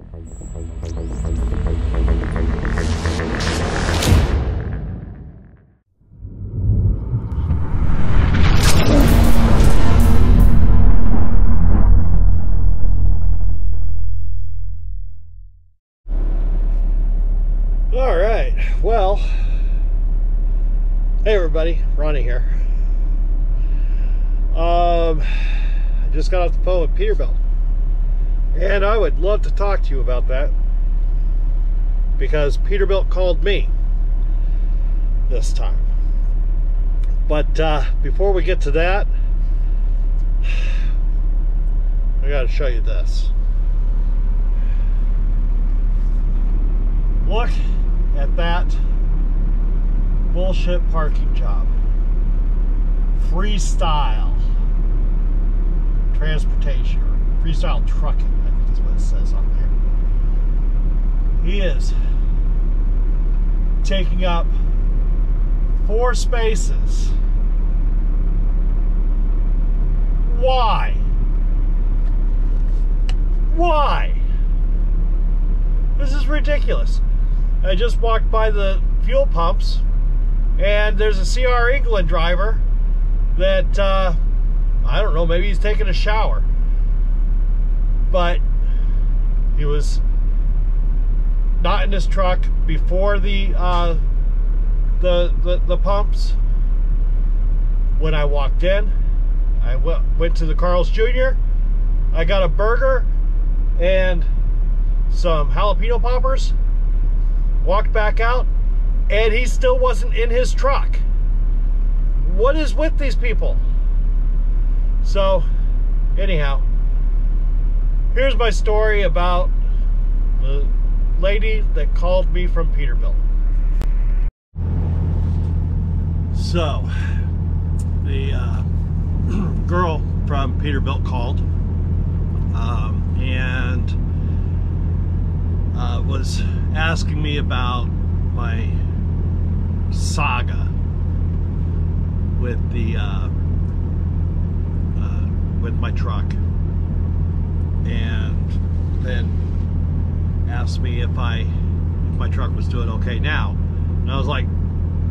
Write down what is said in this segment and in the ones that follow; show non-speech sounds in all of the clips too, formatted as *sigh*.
All right. Well, hey everybody, Ronnie here. Um, I just got off the phone with Peterbilt, and I would love to talk to you about that because Peterbilt called me this time. But uh, before we get to that, *sighs* I got to show you this. Look at that bullshit parking job. Freestyle transportation or freestyle trucking, I think is what it says on there. He is taking up four spaces. Why? Why? This is ridiculous. I just walked by the fuel pumps, and there's a CR England driver that, uh, I don't know, maybe he's taking a shower. But he was not in his truck before the, uh, the, the, the pumps. When I walked in, I went to the Carl's Jr., I got a burger and some jalapeno poppers walked back out, and he still wasn't in his truck. What is with these people? So, anyhow, here's my story about the lady that called me from Peterbilt. So, the uh, *clears throat* girl from Peterbilt called um, and uh, was asking me about my saga with the uh, uh, with my truck, and then asked me if I if my truck was doing okay now, and I was like,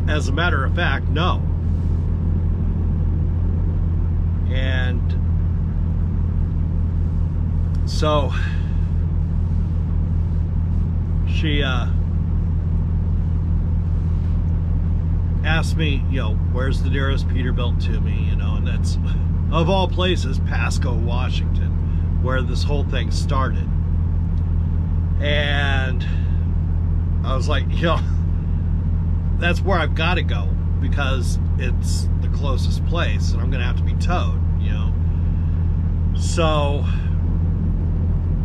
as a matter of fact, no. And so she uh, asked me, you know, where's the nearest Peterbilt to me, you know, and that's, of all places, Pasco, Washington, where this whole thing started. And I was like, *laughs* you know, that's where I've got to go because it's the closest place and I'm going to have to be towed, you know. So,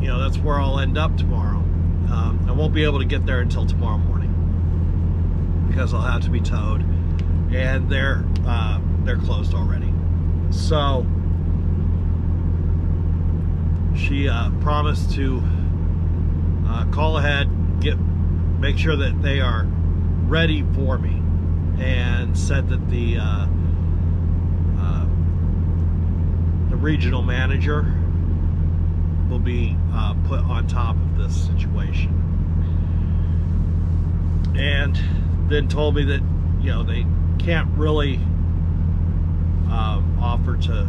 you know, that's where I'll end up tomorrow. Um, I won't be able to get there until tomorrow morning because I'll have to be towed, and they're uh, they're closed already. So she uh, promised to uh, call ahead, get make sure that they are ready for me, and said that the uh, uh, the regional manager will be uh, put on top of this situation. And then told me that, you know, they can't really um, offer to,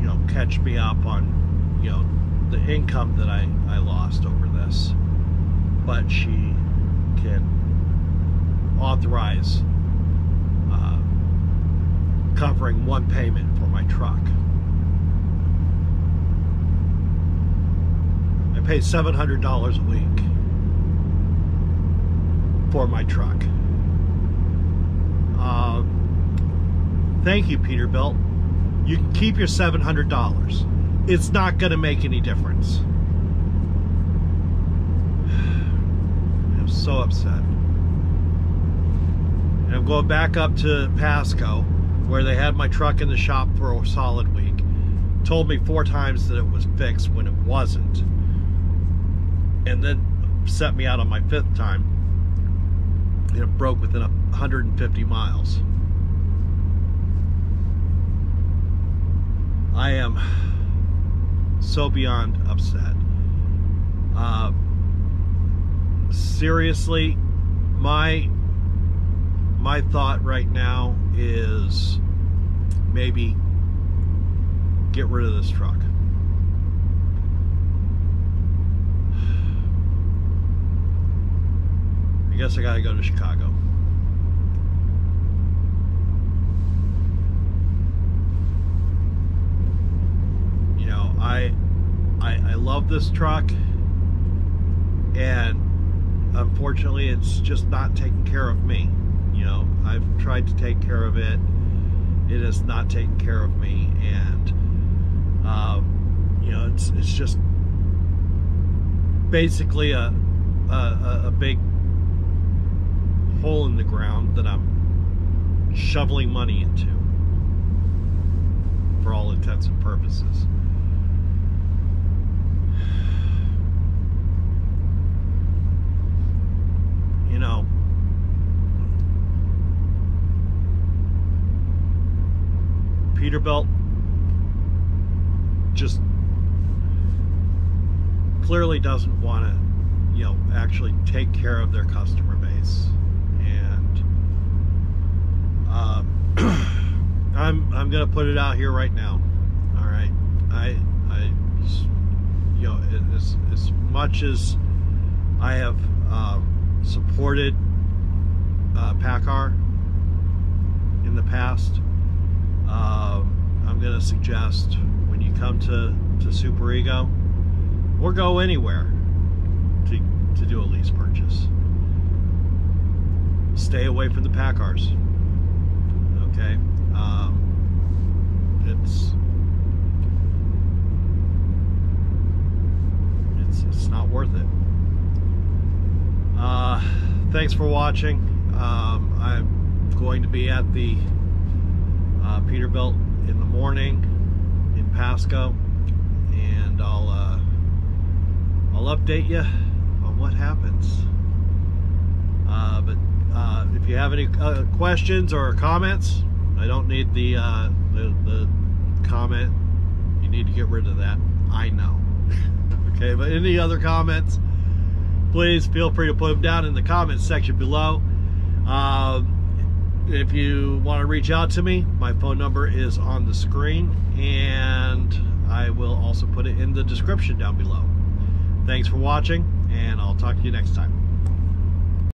you know, catch me up on, you know, the income that I, I lost over this. But she can authorize uh, covering one payment for my truck. I pay $700 a week for my truck. Uh, thank you, Peterbilt. You can keep your $700. It's not going to make any difference. *sighs* I'm so upset. And I'm going back up to Pasco, where they had my truck in the shop for a solid week. Told me four times that it was fixed when it wasn't and then set me out on my fifth time. And it broke within 150 miles. I am so beyond upset. Uh, seriously, my my thought right now is maybe get rid of this truck. *sighs* I guess I gotta go to Chicago. You know, I I, I love this truck and unfortunately it's just not taking care of me. You know, I've tried to take care of it. It is not taking care of me and um, you know, it's it's just basically a a, a big hole in the ground that I'm shoveling money into for all intents and purposes. You know, Peterbilt just clearly doesn't want to, you know, actually take care of their customer base. Um, *clears throat* I'm I'm gonna put it out here right now. All right, I I you know as as much as I have um, supported uh, PACCAR in the past, um, I'm gonna suggest when you come to to Super Ego or go anywhere to to do a lease purchase, stay away from the PACCARs okay? Um, it's it's it's not worth it. Uh, thanks for watching. Um, I'm going to be at the uh, Peterbilt in the morning in Pasco, and I'll uh, I'll update you on what happens. Uh, but uh, if you have any uh, questions or comments, I don't need the, the, the comment. You need to get rid of that. I know. *laughs* okay, but any other comments, please feel free to put them down in the comments section below. Um, if you want to reach out to me, my phone number is on the screen and I will also put it in the description down below. Thanks for watching and I'll talk to you next time.